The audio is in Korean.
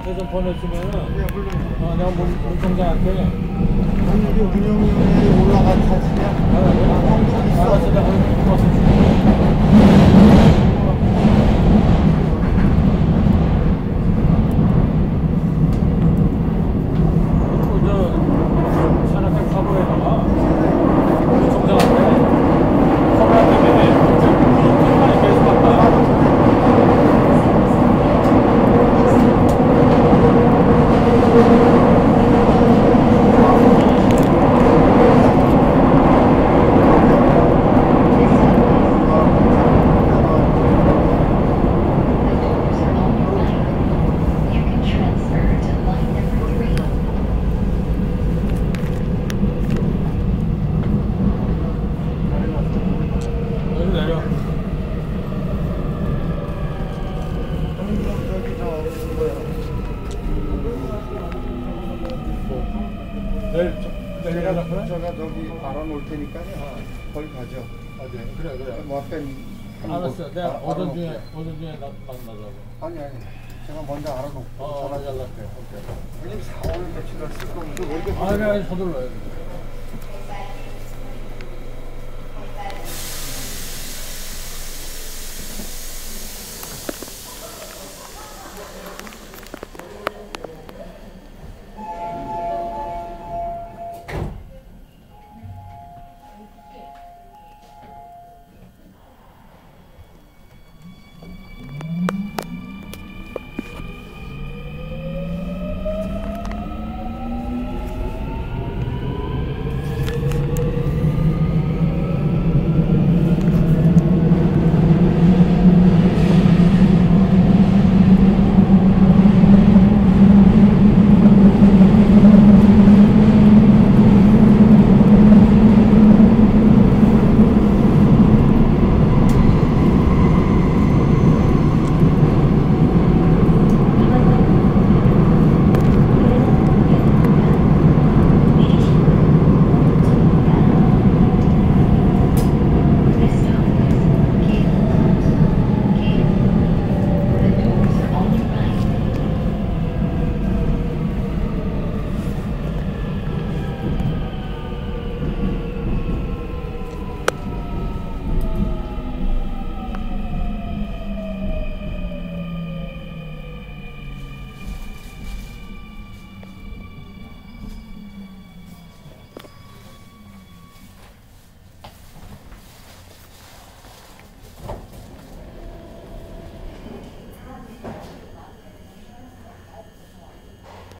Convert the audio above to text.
나한테 좀 보내주면은 예, 물론. 어, 내가 문, 문통장한테 오늘이 운영위원회에 올라간 사실이야. 알았어 내가 가서 줄게 그리고 저 산악회 사고에다가 문통장한테 코로나 때문에 문통장이 계속 왔다 You can transfer to line number three. 여기 내려 저기 저 뭐야. 내일 저- 내일 제가? 제가 저기 알아놓을 테니까요. 거기 가죠. 어디 그래 그래 뭐 앞에 한 알았어 곳 내가 알아- 오전 중에. 오전 중에 나, 만나자고 아니 아니. 제가 먼저 알아놓고 어 전화 연락해 오케이 왜냐면 4월 며칠 날쓸 이렇게 아니 아니 서둘러요